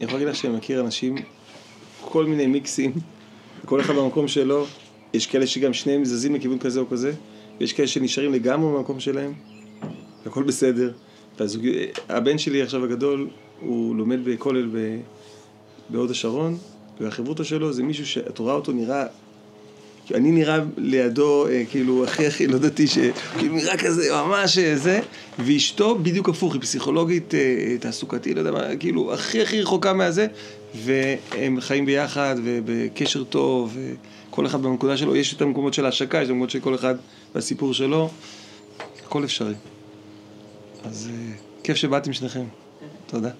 אני יכול להגיד לך שאני מכיר אנשים, כל מיני מיקסים, כל אחד במקום שלו, יש כאלה שגם שניהם זזים לכיוון כזה או כזה, ויש כאלה שנשארים לגמרי במקום שלהם, הכל בסדר. הבן שלי עכשיו הגדול, הוא לומד בכולל בהוד השרון, והחברותא שלו זה מישהו שאת רואה אותו נראה, אני נראה לידו כאילו הכי הכי לא דתי, כאילו נראה כזה ממש זה, ואשתו בדיוק הפוך, היא פסיכולוגית תעסוקתית, לא יודע מה, כאילו הכי הכי רחוקה מהזה, והם חיים ביחד ובקשר טוב, וכל אחד בנקודה שלו, יש את המקומות של ההשקה, יש את המקומות של כל אחד בסיפור שלו, הכל אפשרי. אז כיף שבאתם שניכם, תודה.